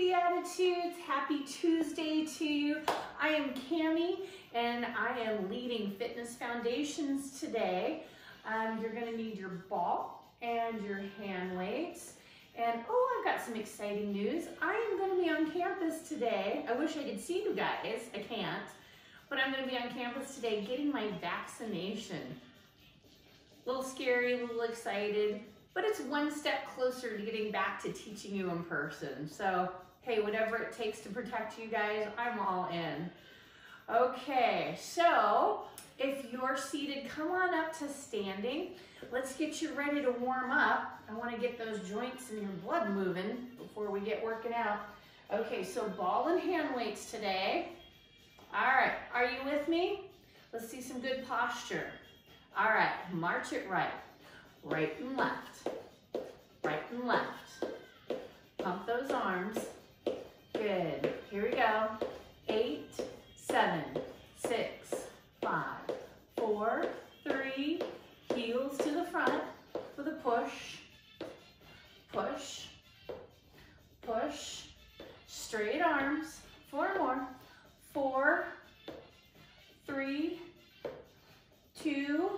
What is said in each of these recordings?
Baby Attitudes. Happy Tuesday to you. I am Cami and I am leading Fitness Foundations today. Um, you're gonna need your ball and your hand weights. And oh, I've got some exciting news. I am gonna be on campus today. I wish I could see you guys, I can't. But I'm gonna be on campus today getting my vaccination. A little scary, a little excited but it's one step closer to getting back to teaching you in person. So, hey, whatever it takes to protect you guys, I'm all in. Okay, so if you're seated, come on up to standing. Let's get you ready to warm up. I wanna get those joints and your blood moving before we get working out. Okay, so ball and hand weights today. All right, are you with me? Let's see some good posture. All right, march it right right and left, right and left. Pump those arms. Good. Here we go. Eight, seven, six, five, four, three, heels to the front with a push, push, push, straight arms, four more, four, three, two,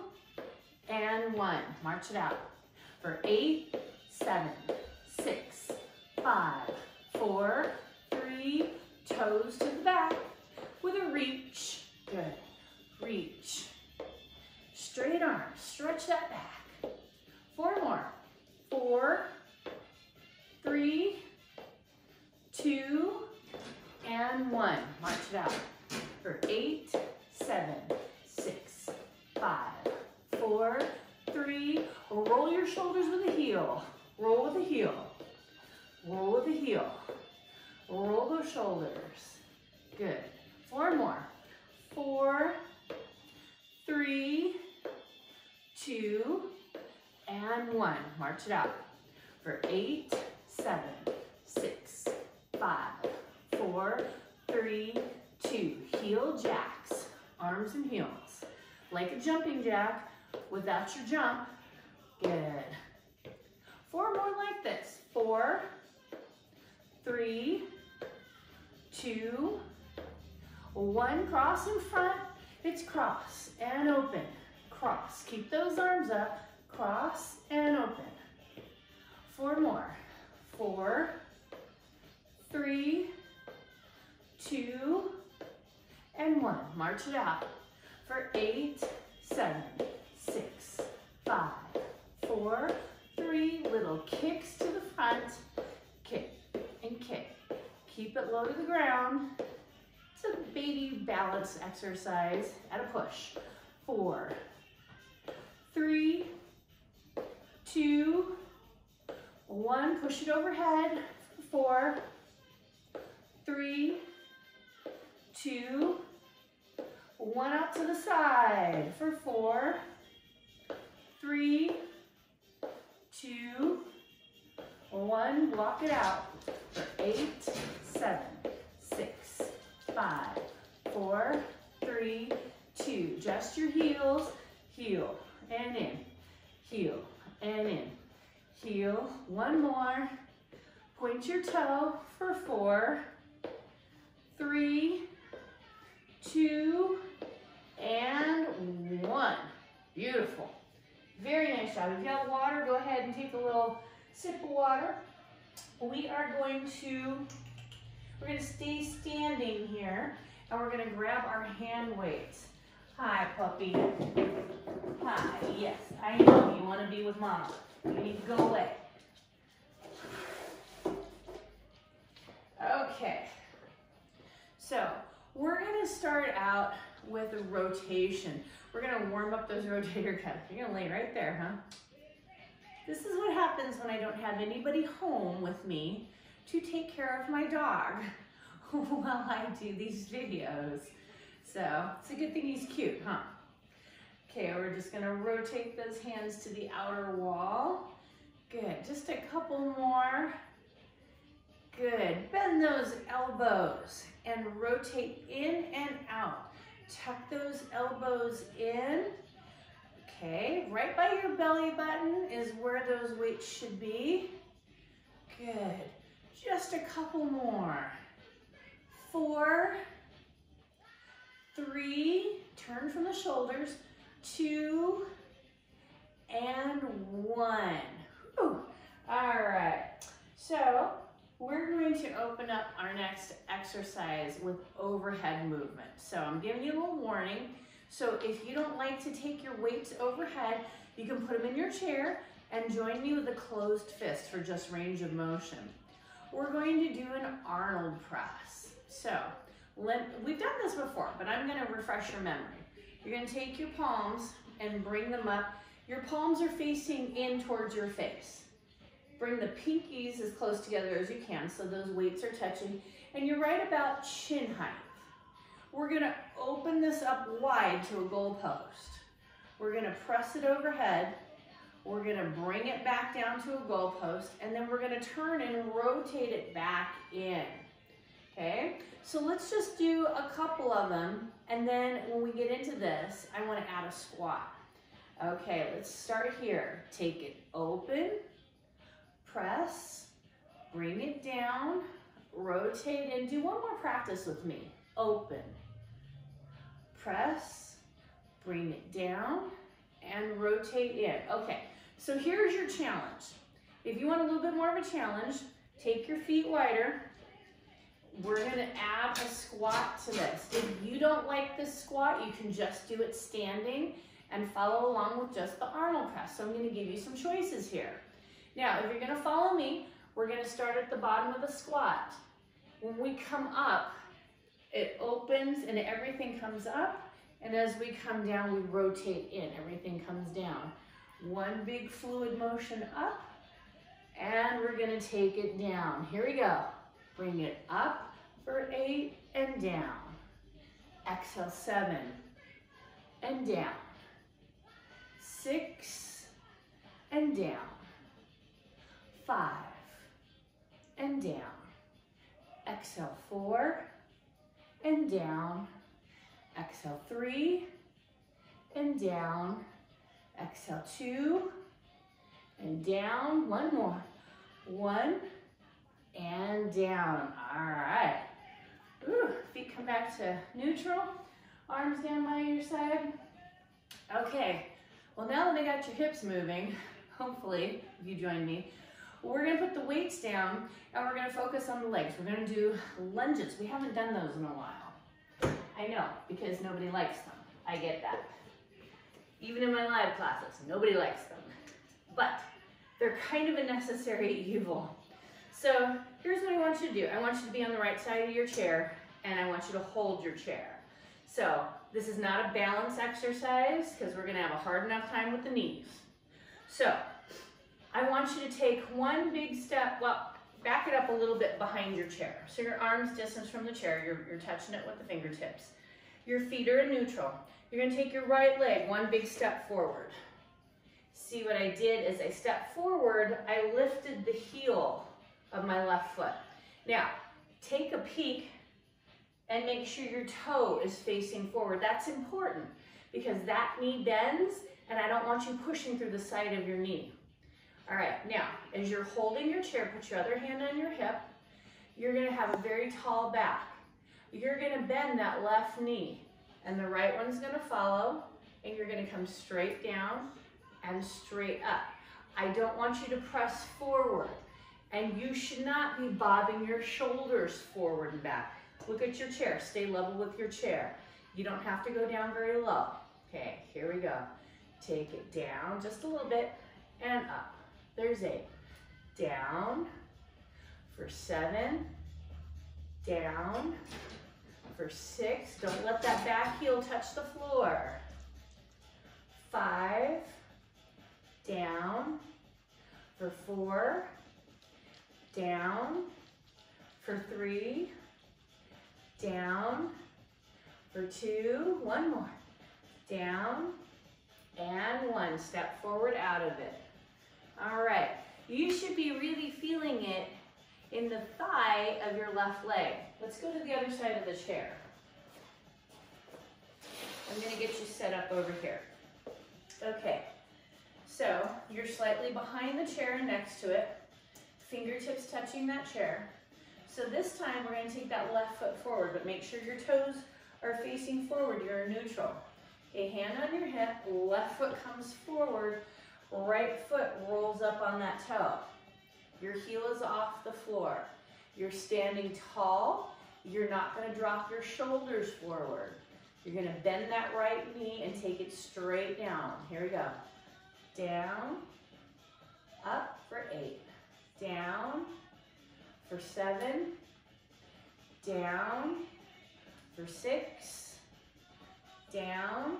and one. March it out. For eight, seven, six, five, four, three, toes to the back with a reach. Good. Reach. Straight arms. Stretch that back. Four more. Four, three, two, and one. March it out for eight, seven, six, five, four, three, roll your shoulders with the heel. Roll with the heel. Roll with the heel. Roll those shoulders. Good. Four more. Four, three, two, and one. March it out for eight, seven, six, five, four, three, two. Heel jacks, arms and heels. Like a jumping jack, without your jump. Good. Four more like this. Four, three, two, one. Cross in front. It's cross and open. Cross. Keep those arms up. Cross and open. Four more. Four, three, two, and one. March it out for eight, seven, six, five, four, three, little kicks to the front, kick and kick. Keep it low to the ground. It's a baby balance exercise at a push. Four, three, two, one, push it overhead. Four, three, two, one out to the side for four, three, two, one. Block it out for eight, seven, six, five, four, three, two. Just your heels, heel and in, heel and in, heel. One more. Point your toe for four, three, two, and one. Beautiful. Very nice job. If you have water, go ahead and take a little sip of water. We are going to, we're to stay standing here and we're to grab our hand weights. Hi, puppy. Hi, yes, I know you want to be with mama. You need to go away. Okay, so we're gonna start out with a rotation. We're gonna warm up those rotator cuffs. You're gonna lay right there, huh? This is what happens when I don't have anybody home with me to take care of my dog while I do these videos. So it's a good thing he's cute, huh? Okay, we're just gonna rotate those hands to the outer wall. Good, just a couple more. Good, bend those elbows and rotate in and out. Tuck those elbows in. Okay, right by your belly button is where those weights should be. Good. Just a couple more. Four, three, turn from the shoulders, two, and one. Whew. All right, so we're going to open up our next exercise with overhead movement. So I'm giving you a little warning. So if you don't like to take your weights overhead, you can put them in your chair and join me with a closed fist for just range of motion. We're going to do an Arnold press. So we've done this before, but I'm gonna refresh your memory. You're gonna take your palms and bring them up. Your palms are facing in towards your face. Bring the pinkies as close together as you can so those weights are touching. And you're right about chin height. We're gonna open this up wide to a goal post. We're gonna press it overhead. We're gonna bring it back down to a goal post, and then we're gonna turn and rotate it back in, okay? So let's just do a couple of them, and then when we get into this, I wanna add a squat. Okay, let's start here. Take it open, press, bring it down, rotate, and do one more practice with me. Open, press, bring it down, and rotate in. Okay, so here's your challenge. If you want a little bit more of a challenge, take your feet wider. We're gonna add a squat to this. If you don't like this squat, you can just do it standing and follow along with just the Arnold press. So I'm gonna give you some choices here. Now, if you're gonna follow me, we're gonna start at the bottom of the squat. When we come up, it opens and everything comes up. And as we come down, we rotate in, everything comes down. One big fluid motion up, and we're gonna take it down. Here we go. Bring it up for eight and down. Exhale, seven and down. Six and down five, and down. Exhale, four, and down. Exhale, three, and down. Exhale, two, and down. One more. One, and down. All right. Ooh, feet come back to neutral. Arms down by your side. Okay, well now that I got your hips moving, hopefully, if you join me, we're gonna put the weights down and we're gonna focus on the legs. We're gonna do lunges. We haven't done those in a while. I know, because nobody likes them. I get that. Even in my live classes, nobody likes them. But they're kind of a necessary evil. So here's what I want you to do. I want you to be on the right side of your chair and I want you to hold your chair. So this is not a balance exercise because we're gonna have a hard enough time with the knees. So I want you to take one big step, well, back it up a little bit behind your chair. So your arm's distance from the chair, you're, you're touching it with the fingertips. Your feet are in neutral. You're gonna take your right leg one big step forward. See what I did as I stepped forward, I lifted the heel of my left foot. Now, take a peek and make sure your toe is facing forward. That's important because that knee bends and I don't want you pushing through the side of your knee. All right, now, as you're holding your chair, put your other hand on your hip. You're gonna have a very tall back. You're gonna bend that left knee, and the right one's gonna follow, and you're gonna come straight down and straight up. I don't want you to press forward, and you should not be bobbing your shoulders forward and back. Look at your chair, stay level with your chair. You don't have to go down very low. Okay, here we go. Take it down just a little bit and up. There's eight. Down for seven. Down for six. Don't let that back heel touch the floor. Five. Down for four. Down for three. Down for two. One more. Down and one. Step forward out of it. All right, you should be really feeling it in the thigh of your left leg. Let's go to the other side of the chair. I'm gonna get you set up over here. Okay, so you're slightly behind the chair and next to it, fingertips touching that chair. So this time we're gonna take that left foot forward, but make sure your toes are facing forward, you're neutral. Okay, hand on your hip, left foot comes forward, right foot rolls up on that toe. Your heel is off the floor. You're standing tall. You're not gonna drop your shoulders forward. You're gonna bend that right knee and take it straight down. Here we go. Down, up for eight. Down for seven. Down for six. Down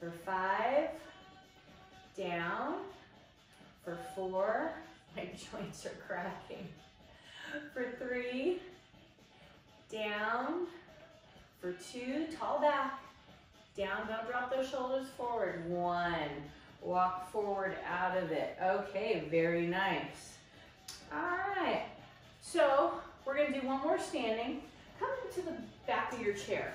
for five. Down for four. My joints are cracking. For three. Down for two, tall back. Down, don't drop those shoulders forward. One, walk forward out of it. Okay, very nice. All right, so we're gonna do one more standing. Come to the back of your chair.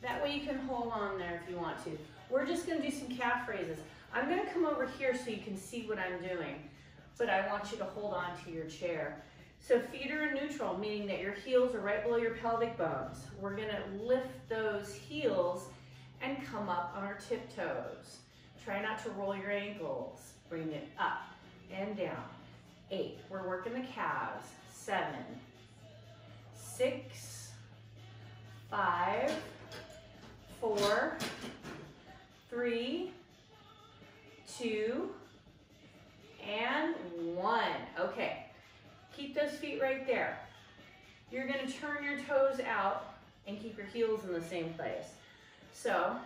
That way you can hold on there if you want to. We're just gonna do some calf raises. I'm gonna come over here so you can see what I'm doing, but I want you to hold on to your chair. So feet are in neutral, meaning that your heels are right below your pelvic bones. We're gonna lift those heels and come up on our tiptoes. Try not to roll your ankles. Bring it up and down. Eight, we're working the calves. Seven, six, five, four, three, two, and one. Okay, Keep those feet right there. You're gonna turn your toes out and keep your heels in the same place. So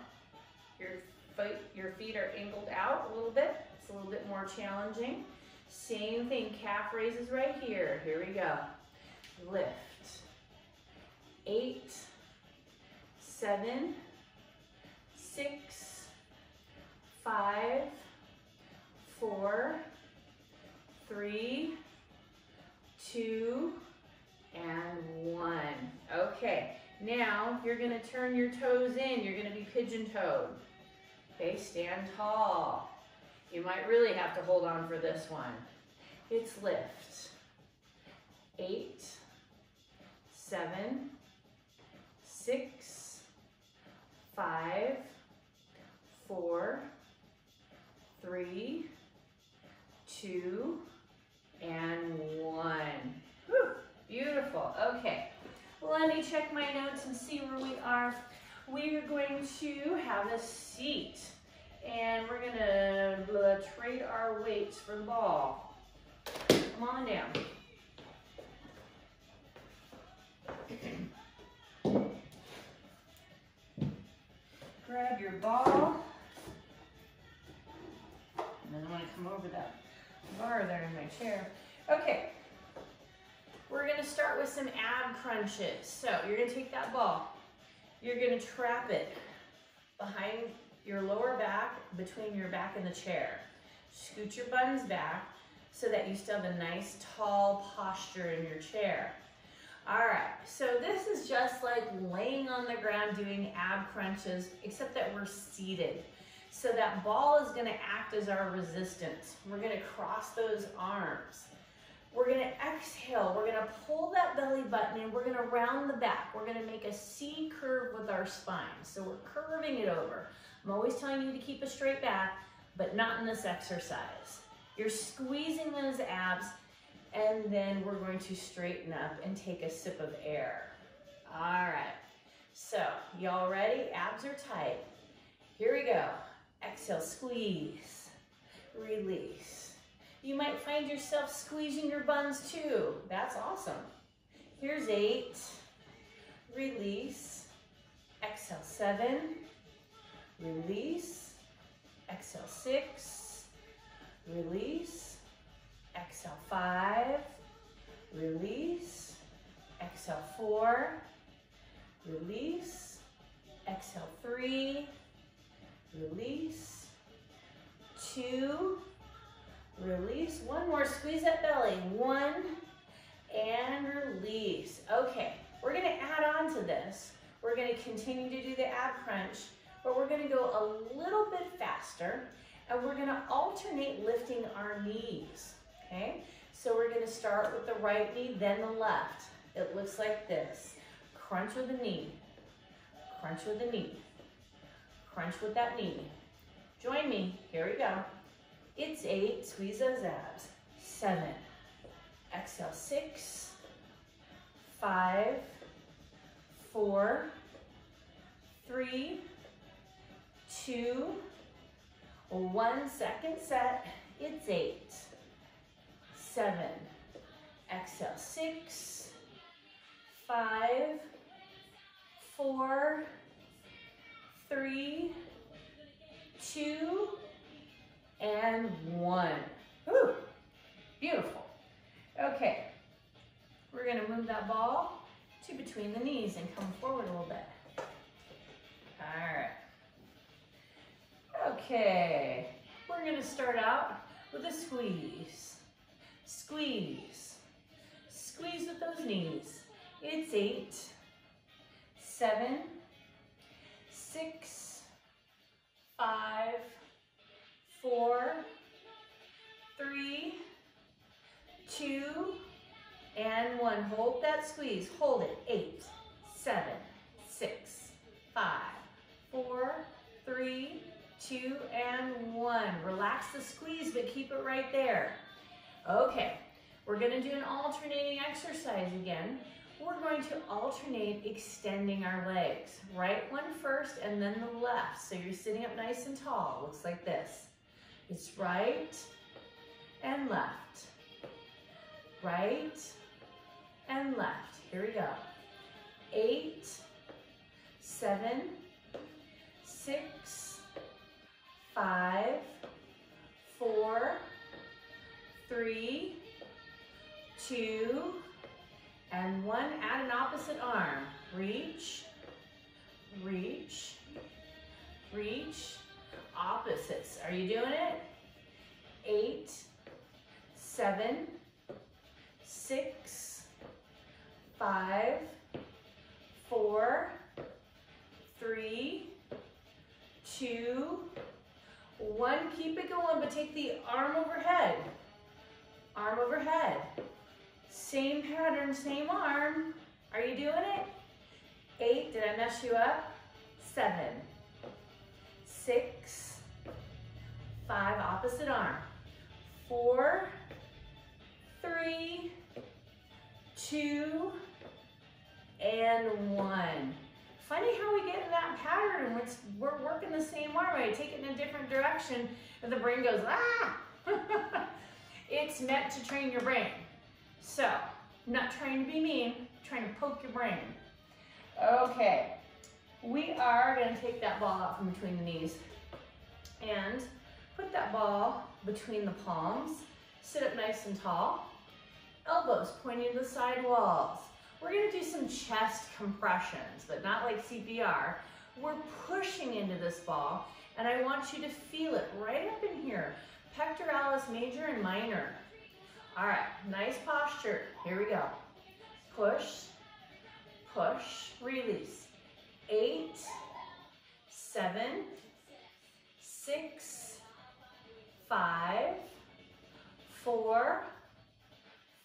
your, foot, your feet are angled out a little bit. It's a little bit more challenging. Same thing, calf raises right here. Here we go. Lift. Eight, seven, six, five, four, three, two, and one. Okay, now you're gonna turn your toes in. You're gonna be pigeon-toed. Okay, stand tall. You might really have to hold on for this one. It's lift. Eight, seven, six, five, four, three, two, and one. Whew, beautiful. Okay, let me check my notes and see where we are. We are going to have a seat and we're gonna trade our weights for the ball. Come on down. Grab your ball. And then I wanna come over that bar there in my chair. Okay, we're gonna start with some ab crunches. So you're gonna take that ball, you're gonna trap it behind your lower back, between your back and the chair. Scoot your buns back so that you still have a nice tall posture in your chair. All right, so this is just like laying on the ground doing ab crunches, except that we're seated. So that ball is gonna act as our resistance. We're gonna cross those arms. We're gonna exhale, we're gonna pull that belly button and we're gonna round the back. We're gonna make a C curve with our spine. So we're curving it over. I'm always telling you to keep a straight back, but not in this exercise. You're squeezing those abs and then we're going to straighten up and take a sip of air. All right, so y'all ready? Abs are tight. Here we go. Exhale, squeeze, release. You might find yourself squeezing your buns too. That's awesome. Here's eight, release. Exhale, seven, release. Exhale, six, release. Exhale, five, release. Exhale, four, release. Exhale, three, release, two, release, one more, squeeze that belly, one, and release. Okay, we're gonna add on to this. We're gonna continue to do the ab crunch, but we're gonna go a little bit faster, and we're gonna alternate lifting our knees, okay? So we're gonna start with the right knee, then the left. It looks like this. Crunch with the knee, crunch with the knee, crunch with that knee. Join me, here we go. It's eight, squeeze those abs. Seven, exhale, six, five, four, three, two, one second set. It's eight, seven, exhale, six, five, four, three, two, and one. Whew, beautiful. Okay, we're gonna move that ball to between the knees and come forward a little bit. All right. Okay, we're gonna start out with a squeeze. Squeeze. Squeeze with those knees. It's eight, seven, six, five, four, three, two, and one. Hold that squeeze. Hold it. Eight, seven, six, five, four, three, two, and one. Relax the squeeze, but keep it right there. Okay, we're gonna do an alternating exercise again. We're going to alternate extending our legs. Right one first and then the left. So you're sitting up nice and tall. Looks like this. It's right and left. Right and left. Here we go. Eight, seven, six, five, four, three, two, and one. Add an opposite arm. Reach, reach, reach, opposites. Are you doing it? Eight, seven, six, five, four, three, two, one. Keep it going, but take the arm overhead. Arm overhead. Same pattern, same arm. Are you doing it? Eight, did I mess you up? Seven, six, five, opposite arm. Four, three, two, and one. Funny how we get in that pattern. It's, we're working the same arm. I take it in a different direction, and the brain goes, ah! it's meant to train your brain. So, not trying to be mean, trying to poke your brain. Okay, we are gonna take that ball out from between the knees and put that ball between the palms. Sit up nice and tall. Elbows pointing to the side walls. We're gonna do some chest compressions, but not like CPR. We're pushing into this ball, and I want you to feel it right up in here. Pectoralis major and minor. All right, nice posture. Here we go. Push, push, release. Eight, seven, six, five, four,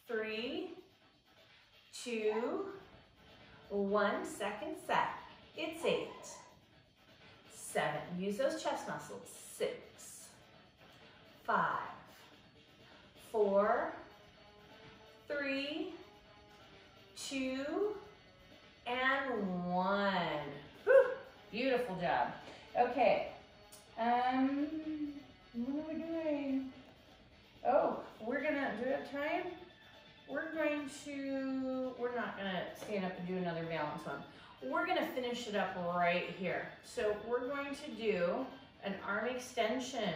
three, two, one. Second set. It's eight, seven. Use those chest muscles. Six, five, four, three, two, and one. Whew, beautiful job. Okay, um, what are we doing? Oh, we're gonna, do we have time? We're going to, we're not gonna stand up and do another balance one. We're gonna finish it up right here. So we're going to do an arm extension.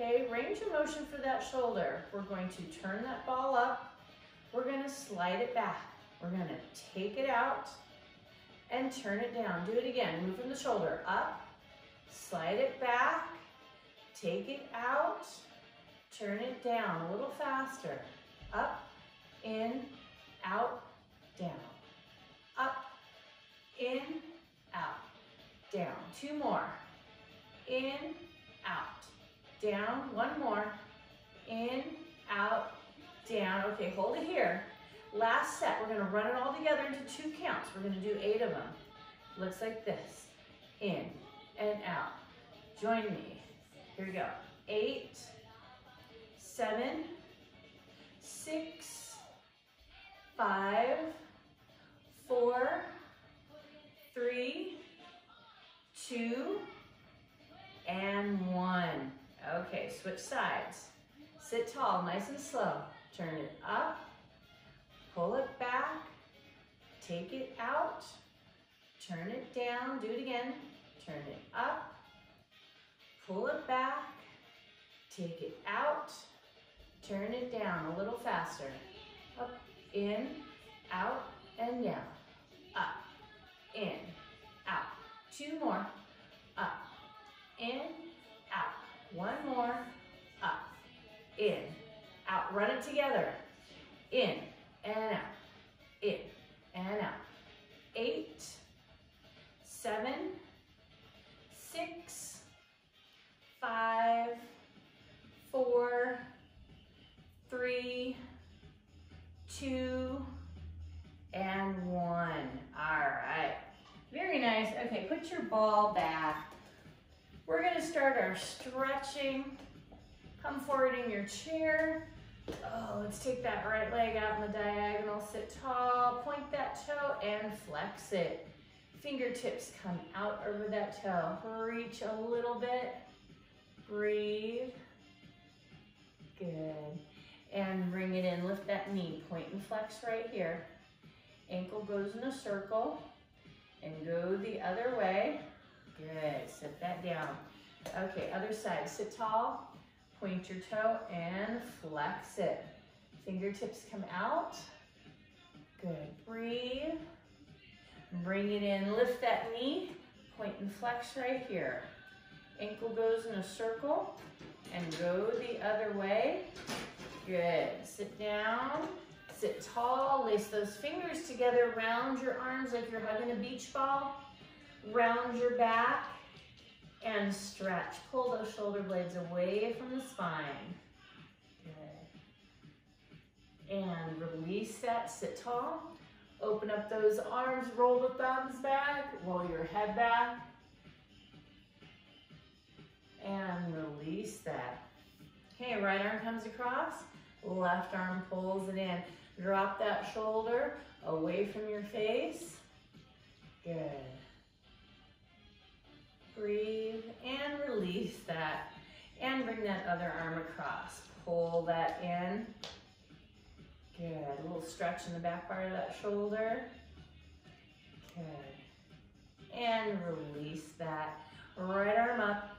Okay, range of motion for that shoulder. We're going to turn that ball up. We're gonna slide it back. We're gonna take it out and turn it down. Do it again. Move from the shoulder up, slide it back, take it out, turn it down a little faster. Up, in, out, down. Up, in, out, down. Two more. In, out, down. One more. In, out, down. Okay, hold it here. Last set, we're gonna run it all together into two counts. We're gonna do eight of them. Looks like this. In and out. Join me. Here we go. Eight, seven, six, five, four, three, two, and one. Okay, switch sides. Sit tall, nice and slow. Turn it up, pull it back, take it out, turn it down, do it again. Turn it up, pull it back, take it out, turn it down a little faster. Up, in, out, and down. Up, in, out. Two more. Up, in, out. One more. Up, in, out. Run it together. In and out. In and out. Eight, seven, six, five, four, three, two, and one. All right. Very nice. Okay, put your ball back. Our stretching. Come forward in your chair. Oh, let's take that right leg out in the diagonal. Sit tall, point that toe and flex it. Fingertips come out over that toe. Reach a little bit. Breathe. Good. And bring it in. Lift that knee. Point and flex right here. Ankle goes in a circle. And go the other way. Good. Set that down. Okay, other side. Sit tall. Point your toe and flex it. Fingertips come out. Good. Breathe. Bring it in. Lift that knee. Point and flex right here. Ankle goes in a circle and go the other way. Good. Sit down. Sit tall. Lace those fingers together. Round your arms like you're hugging a beach ball. Round your back and stretch. Pull those shoulder blades away from the spine. Good. And release that. Sit tall. Open up those arms. Roll the thumbs back. Roll your head back and release that. Okay, right arm comes across, left arm pulls it in. Drop that shoulder away from your face. Good. Breathe and release that. And bring that other arm across. Pull that in. Good. A little stretch in the back part of that shoulder. Good. And release that. Right arm up.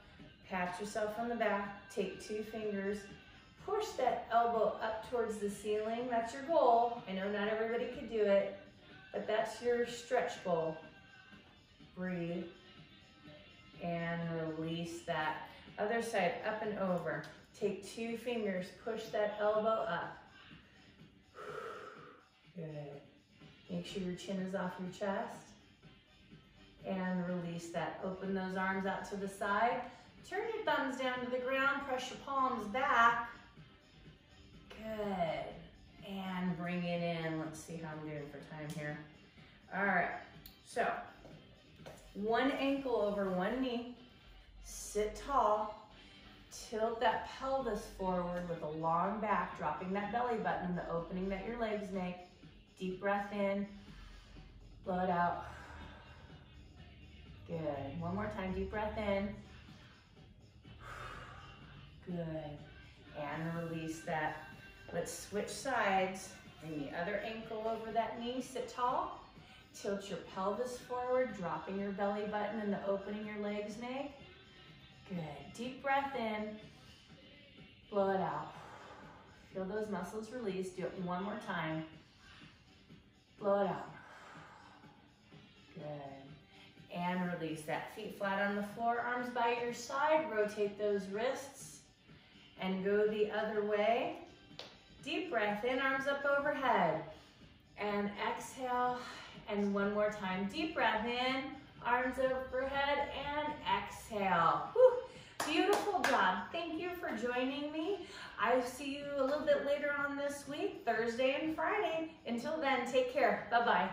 Pat yourself on the back, take two fingers, push that elbow up towards the ceiling. That's your goal. I know not everybody could do it, but that's your stretch goal. Breathe and release that. Other side, up and over. Take two fingers, push that elbow up. Good. Make sure your chin is off your chest. And release that. Open those arms out to the side. Turn your thumbs down to the ground, press your palms back. Good. And bring it in. Let's see how I'm doing for time here. All right, so one ankle over one knee, sit tall, tilt that pelvis forward with a long back, dropping that belly button, the opening that your legs make. Deep breath in, blow it out. Good. One more time, deep breath in. Good. And release that. Let's switch sides. Bring the other ankle over that knee. Sit tall. Tilt your pelvis forward, dropping your belly button and the opening your legs make. Good. Deep breath in. Blow it out. Feel those muscles release. Do it one more time. Blow it out. Good. And release that. Feet flat on the floor, arms by your side. Rotate those wrists and go the other way. Deep breath in, arms up overhead. And exhale, and one more time. Deep breath in, arms overhead, and exhale. Whew. Beautiful job. Thank you for joining me. I see you a little bit later on this week, Thursday and Friday. Until then, take care. Bye-bye.